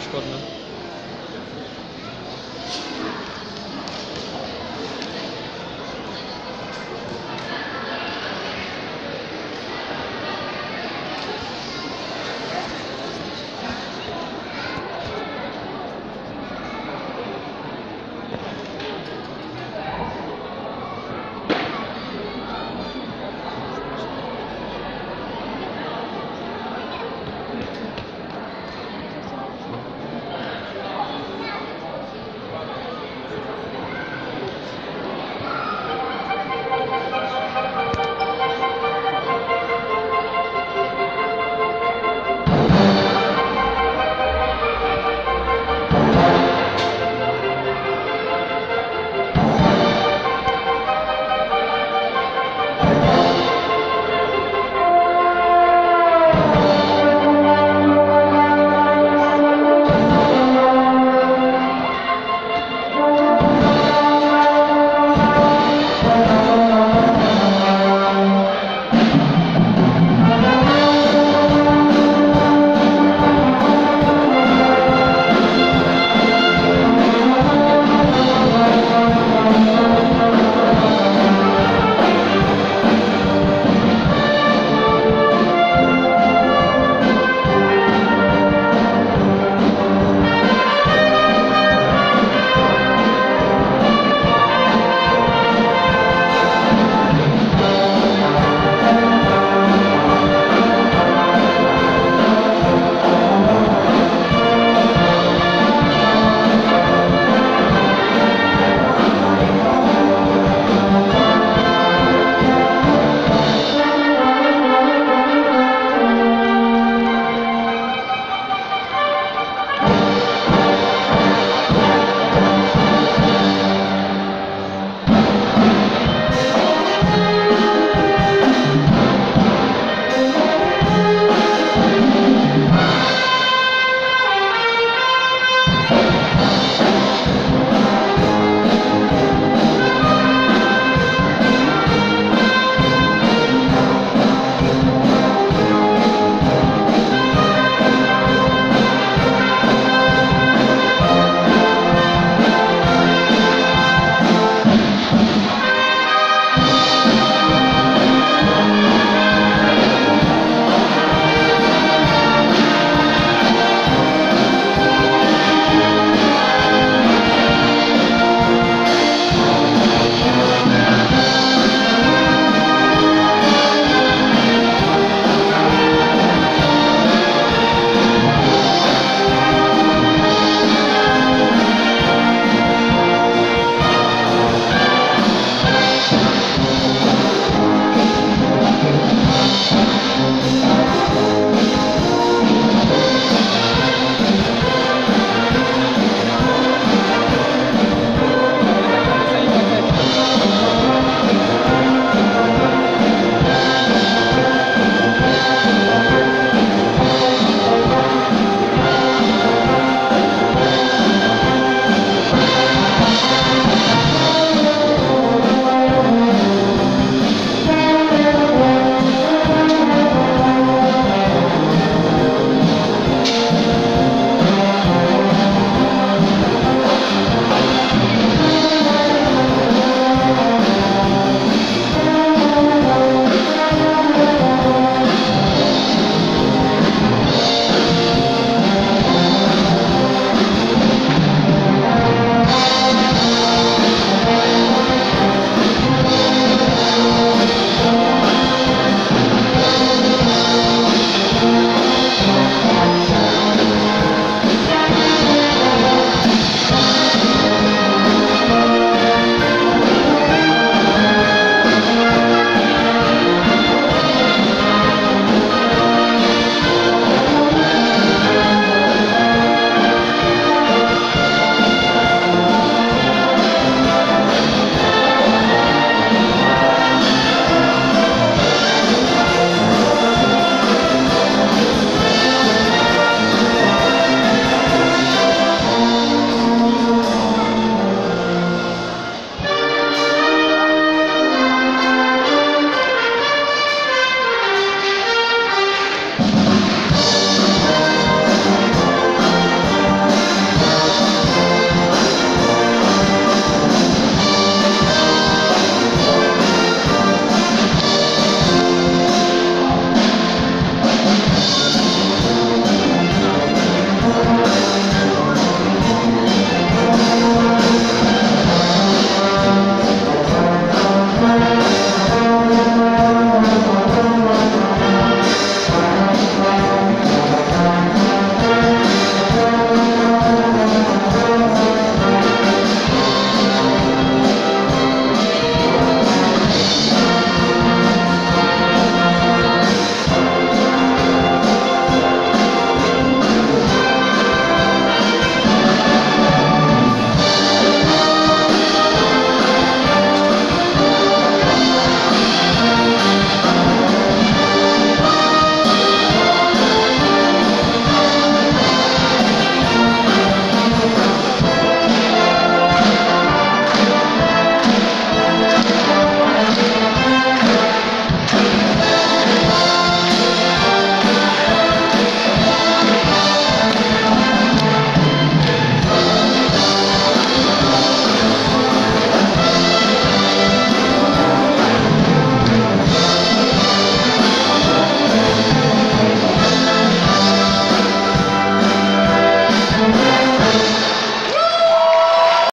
szkodne.